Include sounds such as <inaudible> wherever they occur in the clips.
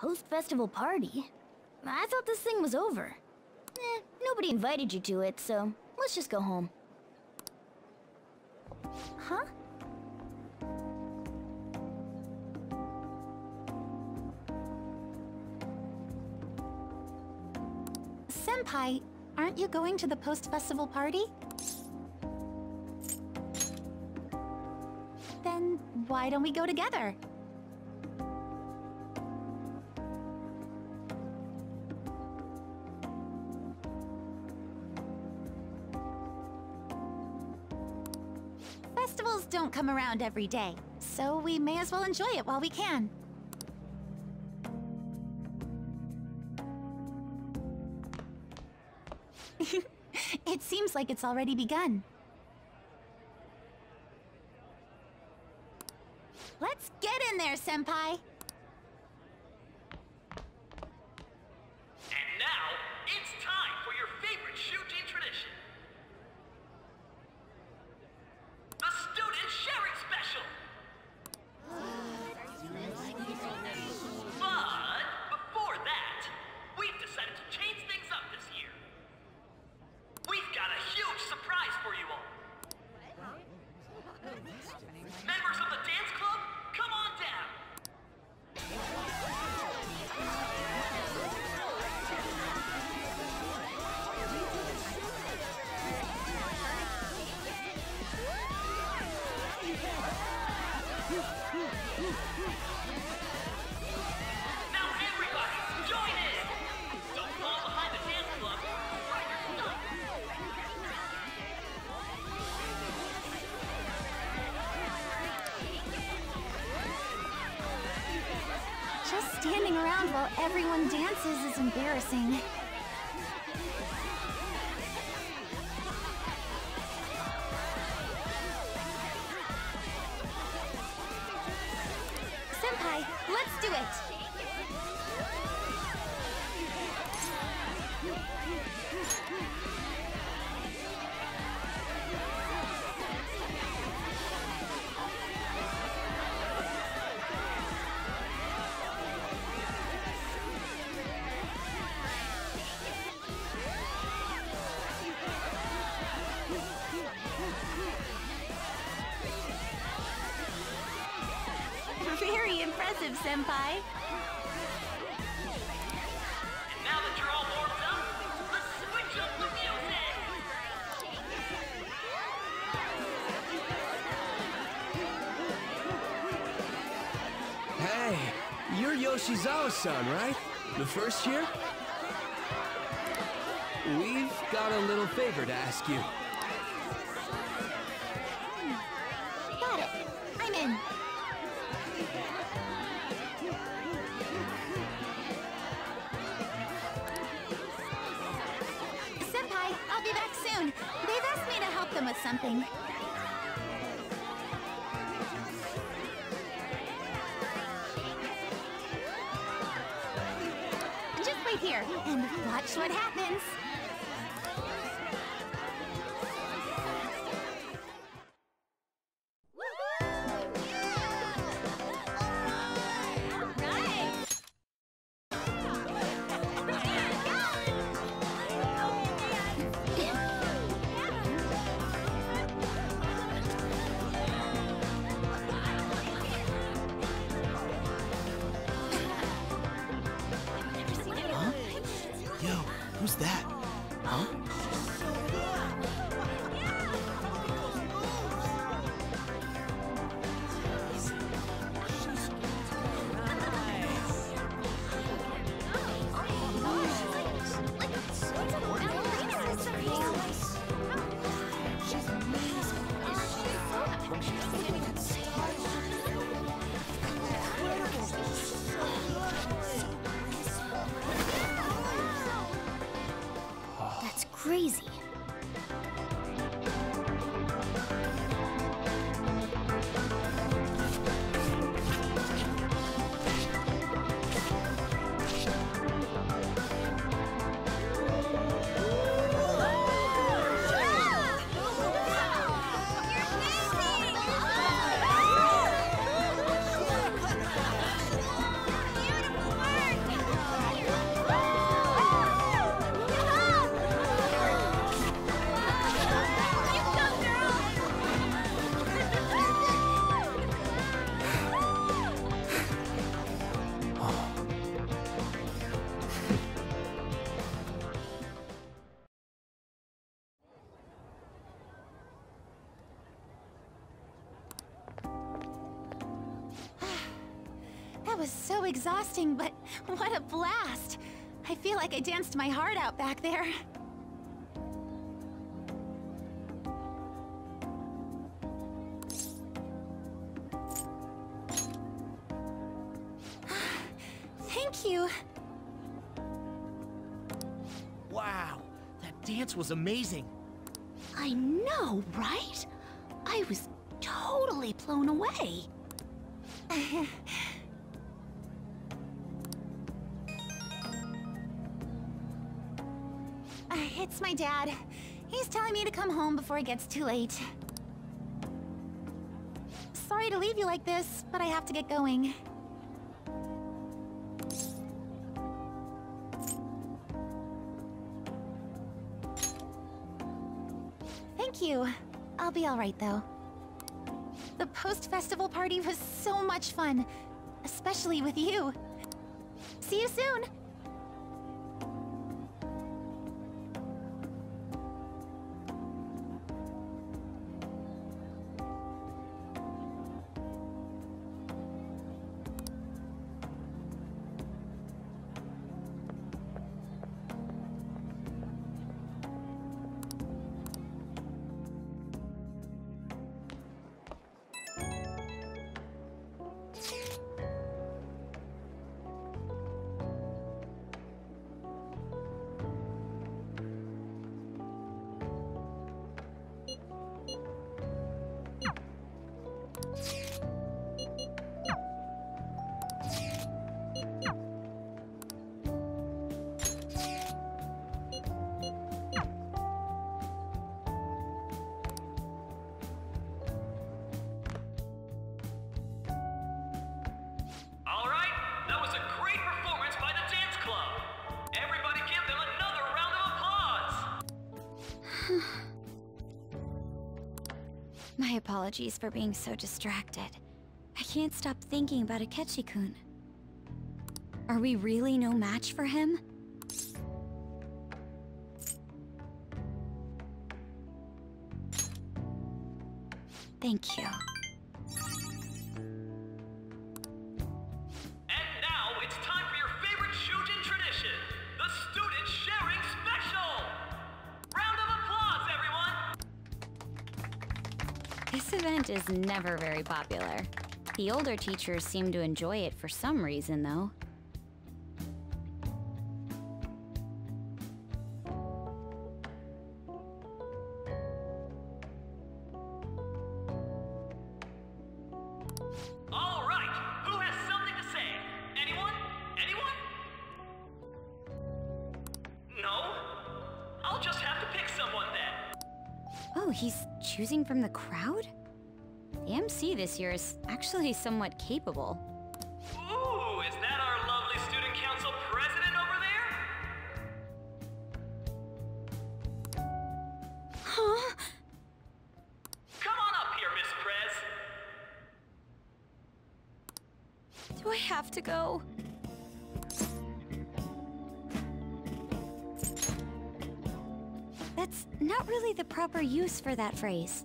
Post-festival party? I thought this thing was over. Eh, nobody invited you to it, so let's just go home. Huh? Senpai, aren't you going to the post-festival party? Then why don't we go together? Come around every day, so we may as well enjoy it while we can. <laughs> it seems like it's already begun. Let's get in there, Senpai! Standing around while everyone dances is embarrassing. Yoshizawa-san, right? The first year? We've got a little favor to ask you. That? So exhausting, but what a blast! I feel like I danced my heart out back there. <sighs> Thank you. Wow, that dance was amazing. I know, right? I was totally blown away. <laughs> My dad. He's telling me to come home before it gets too late. Sorry to leave you like this, but I have to get going. Thank you. I'll be alright though. The post-festival party was so much fun, especially with you. See you soon! Apologies for being so distracted. I can't stop thinking about Akechi-kun. Are we really no match for him? Thank you. Is never very popular. The older teachers seem to enjoy it for some reason, though. All right, who has something to say? Anyone? Anyone? No? I'll just have to pick someone then. Oh, he's choosing from the crowd? MC this year is actually somewhat capable. Ooh, is that our lovely student council president over there? Huh? Come on up here, Miss Prez. Do I have to go? That's not really the proper use for that phrase.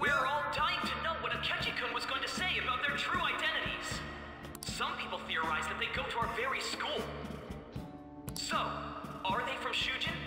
We're all dying to know what Akechi-kun was going to say about their true identities. Some people theorize that they go to our very school. So, are they from Shujin?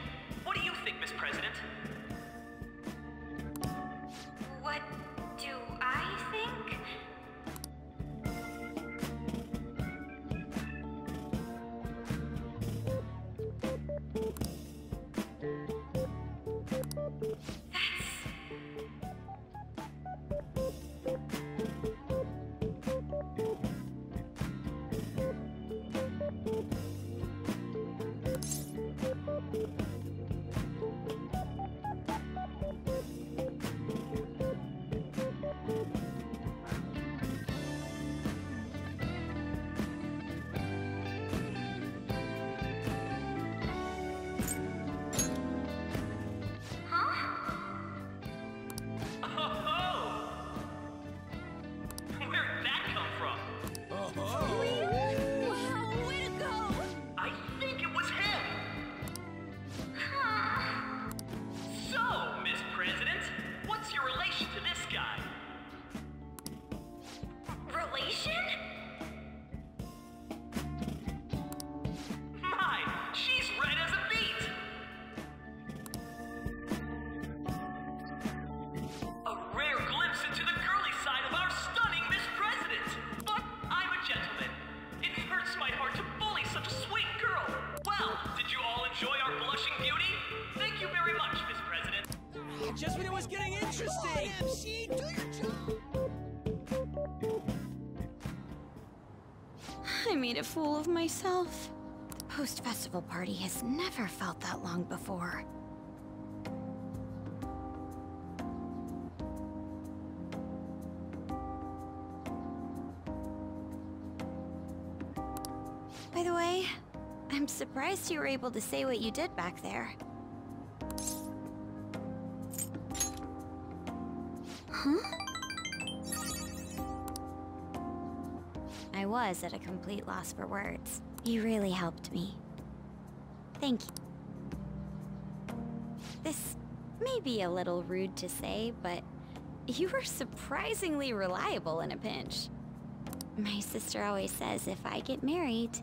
Made a fool of myself. The post-festival party has never felt that long before. By the way, I'm surprised you were able to say what you did back there. Was at a complete loss for words. You really helped me. Thank you. This may be a little rude to say, but you were surprisingly reliable in a pinch. My sister always says if I get married,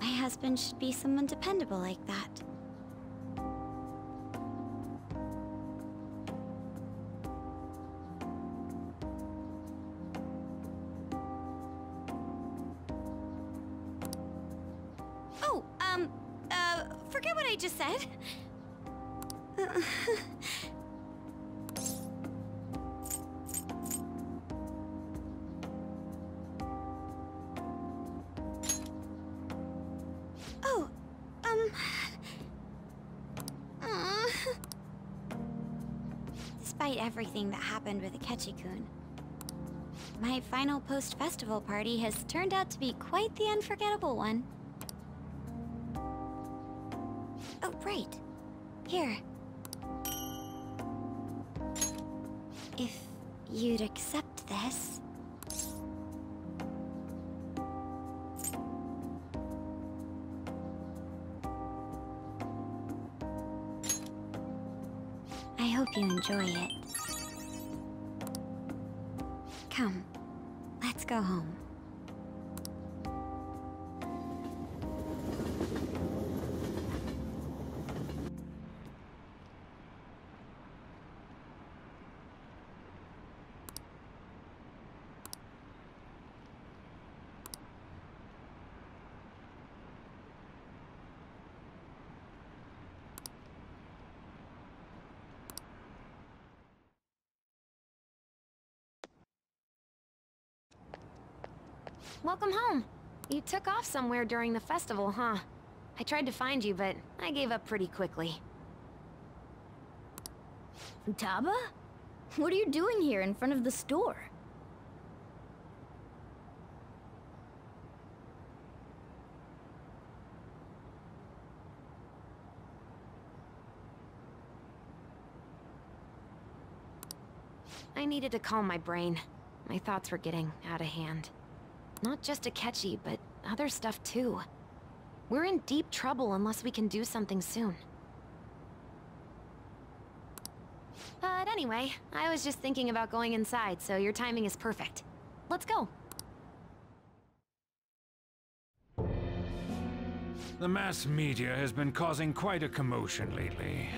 my husband should be someone dependable like that. I just said. <laughs> Oh, um... uh, <laughs> Despite everything that happened with Akechi-kun, my final post-festival party has turned out to be quite the unforgettable one. Here. If you'd accept this... I hope you enjoy it. Come, let's go home. Welcome home. You took off somewhere during the festival, huh? I tried to find you, but I gave up pretty quickly. Futaba? What are you doing here in front of the store? I needed to calm my brain. My thoughts were getting out of hand. Not just Akechi, but other stuff too. We're in deep trouble unless we can do something soon. But anyway, I was just thinking about going inside, so your timing is perfect. Let's go. The mass media has been causing quite a commotion lately.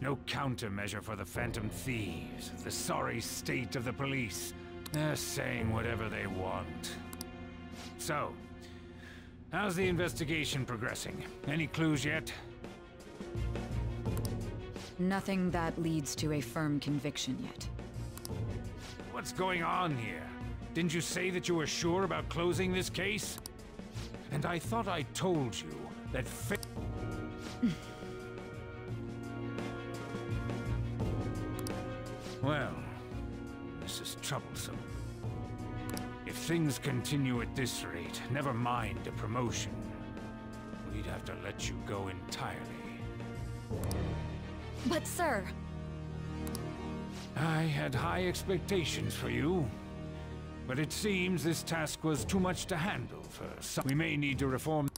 No countermeasure for the Phantom Thieves, the sorry state of the police. They're saying whatever they want. So, how's the investigation progressing? Any clues yet? Nothing that leads to a firm conviction yet. What's going on here? Didn't you say that you were sure about closing this case? And I thought I told you that <laughs> troublesome. If things continue at this rate, never mind a promotion. We'd have to let you go entirely. But sir... I had high expectations for you. But it seems this task was too much to handle for some. We may need to reform.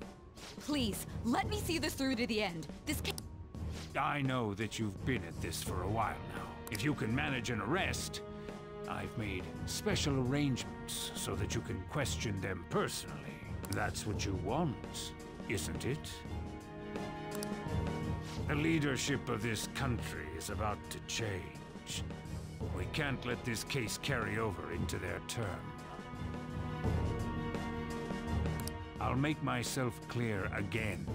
Please, let me see this through to the end. This ca- I know that you've been at this for a while now. If you can manage an arrest, I've made special arrangements so that you can question them personally. That's what you want, isn't it? The leadership of this country is about to change. We can't let this case carry over into their term. I'll make myself clear again.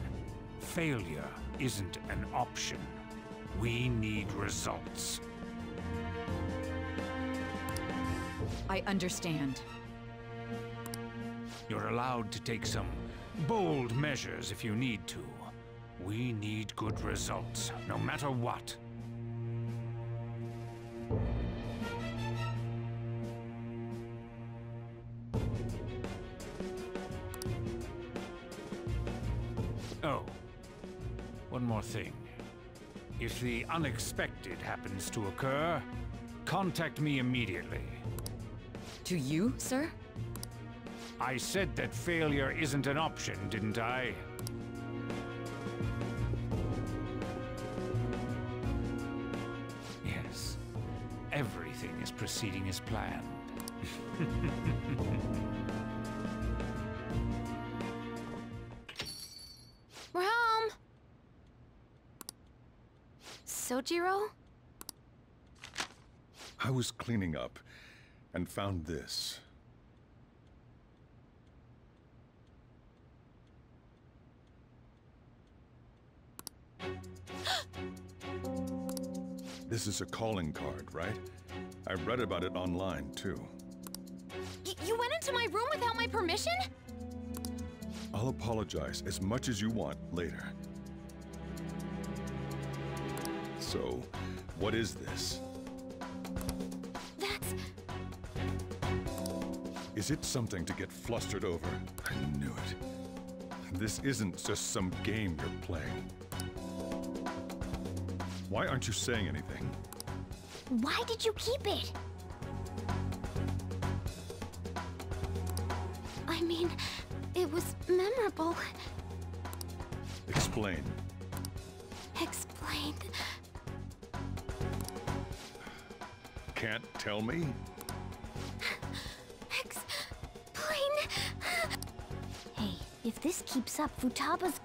Failure isn't an option. We need results. I understand. You're allowed to take some bold measures if you need to. We need good results, no matter what. Oh, one more thing. If the unexpected happens to occur, contact me immediately. To you, sir? I said that failure isn't an option, didn't I? Yes. Everything is proceeding as planned. <laughs> We're home! Sojiro? I was cleaning up and found this. <gasps> This is a calling card, right? I read about it online, too. Y you went into my room without my permission? I'll apologize as much as you want later. So, what is this? Is it something to get flustered over? I knew it. This isn't just some game you're playing. Why aren't you saying anything? Why did you keep it? I mean, it was memorable. Explain. Explain. Can't tell me? This keeps up, Futaba's...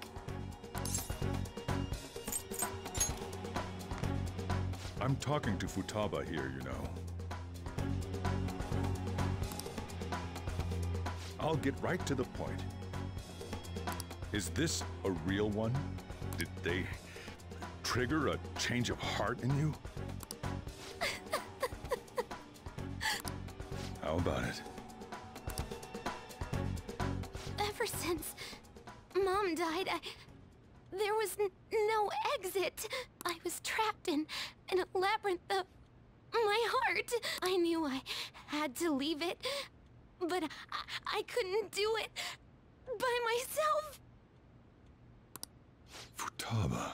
I'm talking to Futaba here, you know. I'll get right to the point. Is this a real one? Did they trigger a change of heart in you? <laughs> How about it? Died, I... There was no exit. I was trapped in, in a labyrinth of my heart. I knew I had to leave it, but I, I couldn't do it by myself. Futaba.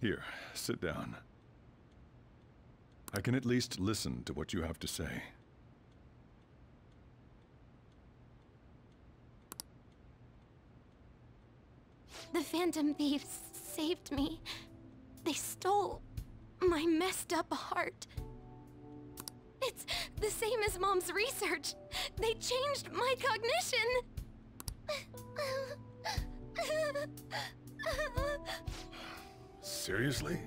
Here, sit down. I can at least listen to what you have to say. The Phantom Thieves saved me. They stole my messed up heart. It's the same as Mom's research. They changed my cognition. Seriously?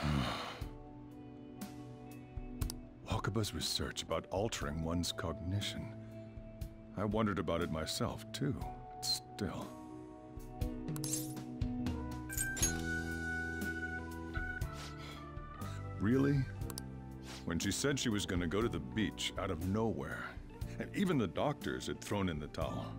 <sighs> Wakaba's research about altering one's cognition. I wondered about it myself, too. Still. Really? When she said she was to go to the beach out of nowhere, and even the doctors had thrown in the towel.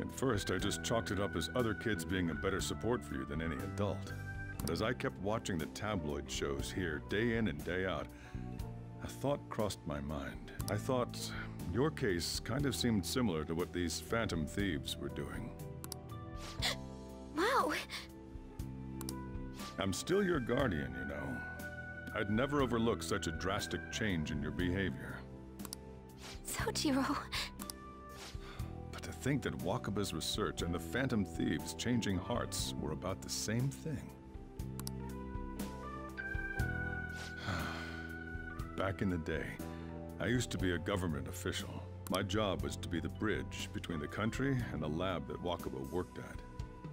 At first, I just chalked it up as other kids being a better support for you than any adult. But as I kept watching the tabloid shows here day in and day out, a thought crossed my mind. I thought your case kind of seemed similar to what these phantom thieves were doing. <gasps> Wow. I'm still your guardian, you know. I'd never overlook such a drastic change in your behavior. Sojiro. But to think that Wakaba's research and the Phantom Thieves changing hearts were about the same thing. Back in the day, I used to be a government official. My job was to be the bridge between the country and the lab that Wakaba worked at.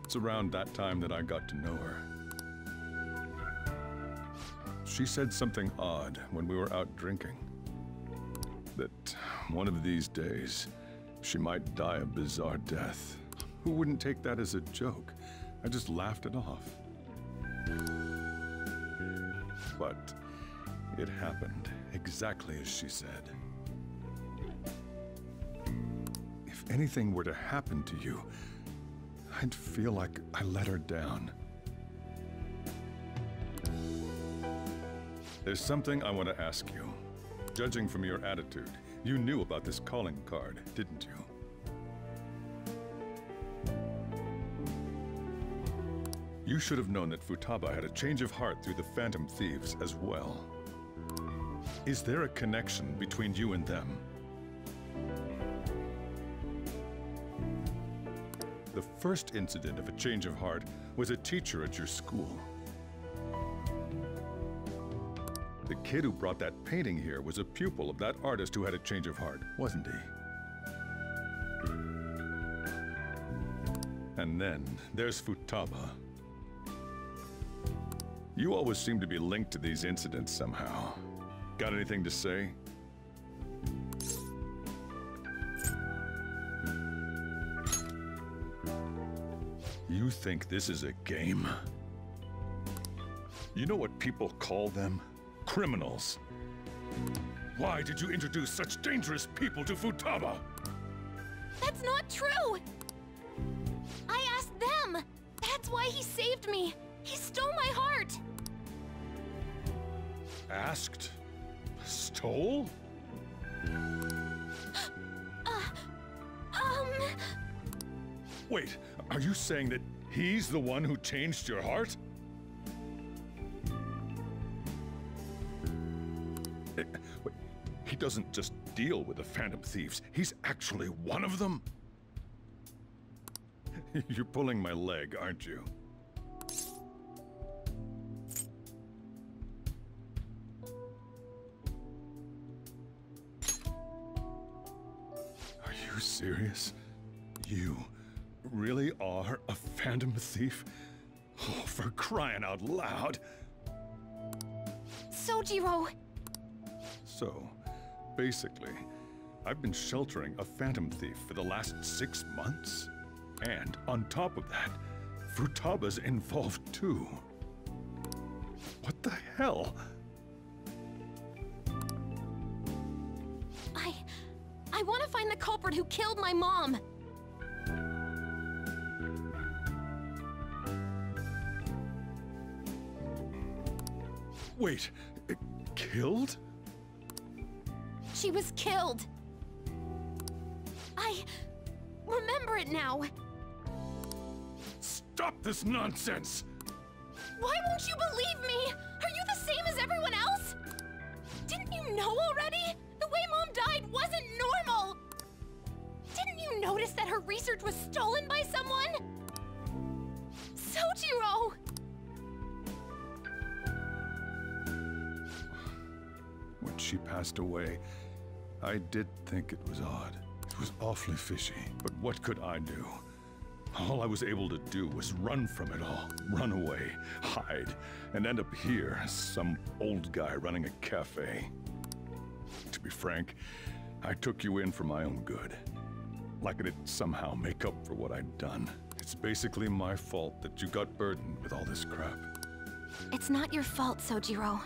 It's around that time that I got to know her. She said something odd when we were out drinking. That one of these days, she might die a bizarre death. Who wouldn't take that as a joke? I just laughed it off. But it happened exactly as she said. If anything were to happen to you, I'd feel like I let her down. There's something I want to ask you. Judging from your attitude, you knew about this calling card, didn't you? You should have known that Futaba had a change of heart through the Phantom Thieves as well. Is there a connection between you and them? The first incident of a change of heart was a teacher at your school. The kid who brought that painting here was a pupil of that artist who had a change of heart, wasn't he? And then there's Futaba. You always seem to be linked to these incidents somehow. Got anything to say? You think this is a game? You know what people call them? Criminals. Why did you introduce such dangerous people to Futaba? That's not true! I asked them! That's why he saved me! He stole my heart! Asked? Stole? Uh, um... Wait, are you saying that he's the one who changed your heart? Eh, He doesn't just deal with the Phantom Thieves, he's actually one of them? <laughs> You're pulling my leg, aren't you? You serious? You really are a Phantom Thief? Oh, for crying out loud! Sojiro! So, basically, I've been sheltering a Phantom Thief for the last six months. And on top of that, Futaba's involved too. What the hell? Find the culprit who killed my mom! Wait, killed? She was killed! I... remember it now! Stop this nonsense! Why won't you believe me? Are you the same as everyone else? Didn't you know already? The way Mom died wasn't normal! Didn't you notice that her research was stolen by someone? Sojiro! When she passed away, I did think it was odd. It was awfully fishy, but what could I do? All I was able to do was run from it all, run away, hide, and end up here, as some old guy running a cafe. To be frank, I took you in for my own good. Like it'd somehow make up for what I'd done. It's basically my fault that you got burdened with all this crap. It's not your fault, Sojiro.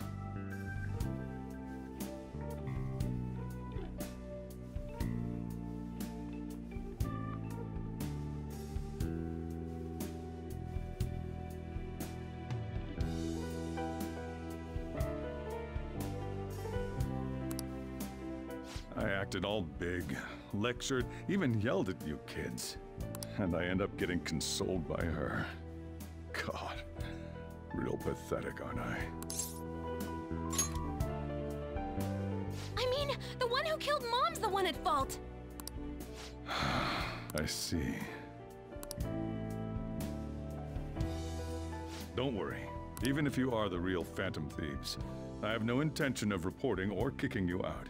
I acted all big, lectured, even yelled at you kids. And I end up getting consoled by her. God, real pathetic, aren't I? I mean, the one who killed Mom's the one at fault! <sighs> I see. Don't worry. Even if you are the real Phantom Thieves, I have no intention of reporting or kicking you out.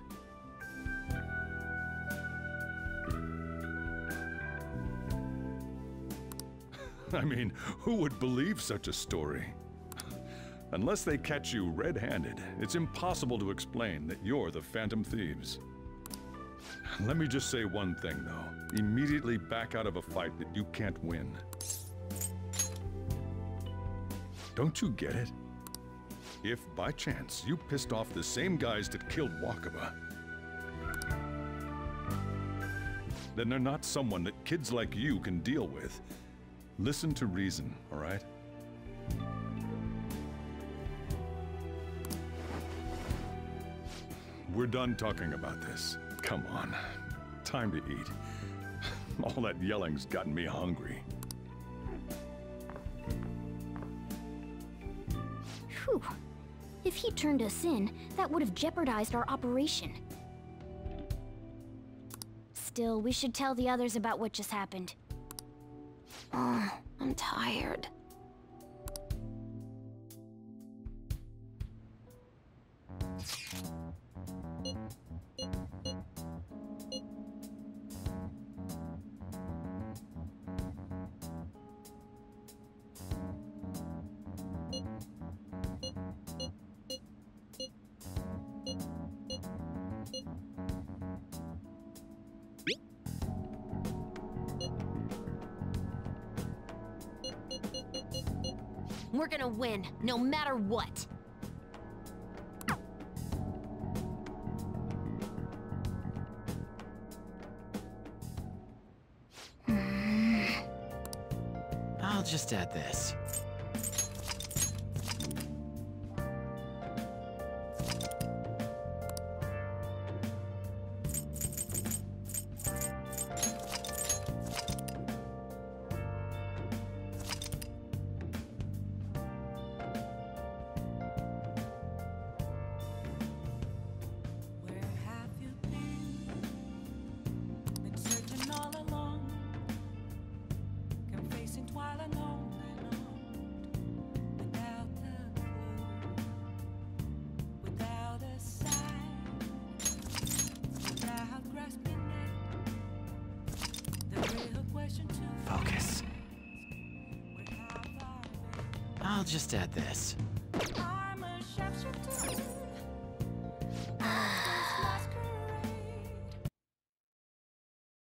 <laughs> I mean, who would believe such a story? Unless they catch you red-handed, it's impossible to explain that you're the Phantom Thieves. Let me just say one thing, though. Immediately back out of a fight that you can't win. Don't you get it? If, by chance, you pissed off the same guys that killed Wakaba, then they're not someone that kids like you can deal with. Listen to reason, all right? We're done talking about this. Come on. Time to eat. <laughs> All that yelling's gotten me hungry. Whew. If he turned us in, that would have jeopardized our operation. Still, we should tell the others about what just happened. Oh, I'm tired. Win, no matter what. I'll just add this. I'll just add this.